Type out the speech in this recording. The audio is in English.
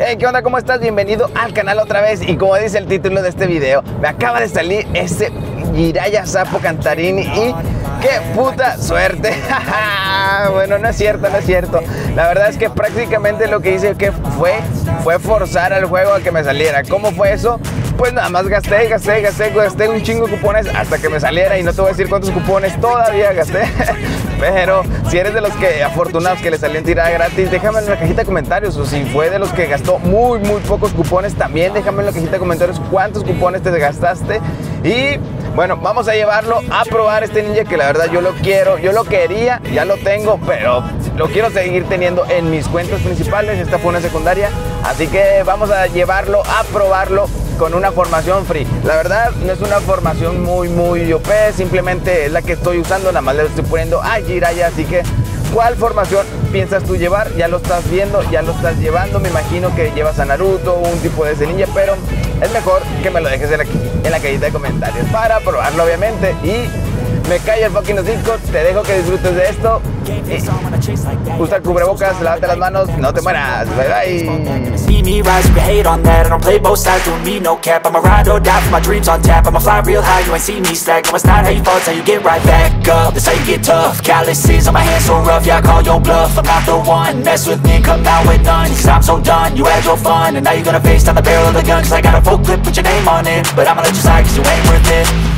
Hey, ¿qué onda? ¿Cómo estás? Bienvenido al canal otra vez. Y como dice el título de este video, me acaba de salir ese Jiraya Sapo Cantarini y ¡Qué puta suerte! bueno, no es cierto, no es cierto. La verdad es que prácticamente lo que hice que fue, fue forzar al juego a que me saliera. ¿Cómo fue eso? Pues nada más gasté, gasté, gasté, gasté un chingo de cupones hasta que me saliera y no te voy a decir cuántos cupones todavía gasté. Pero si eres de los que afortunados que le salió tirada gratis, déjame en la cajita de comentarios. O si fue de los que gastó muy, muy pocos cupones, también déjame en la cajita de comentarios cuántos cupones te gastaste. Y bueno, vamos a llevarlo a probar este ninja que la verdad yo lo quiero, yo lo quería, ya lo tengo, pero lo quiero seguir teniendo en mis cuentas principales. Esta fue una secundaria, así que vamos a llevarlo a probarlo con una formación free. La verdad no es una formación muy muy OP, simplemente es la que estoy usando, nada más le estoy poniendo a Jiraya, así que ¿cuál formación piensas tú llevar? Ya lo estás viendo, ya lo estás llevando, me imagino que llevas a Naruto un tipo de ese pero es mejor que me lo dejes en la, en la cajita de comentarios para probarlo obviamente y me cae el fucking hocico, te dejo que disfrutes de esto. Y usa el cubrebocas, lávate las manos, no te mueras. Bye bye. Mess with me, come out with none. Cause I'm so done, you had your fun. And now you're gonna face down the barrel of the gun. Cause I got a full clip, put your name on it. But I'ma let you slide cause you ain't worth it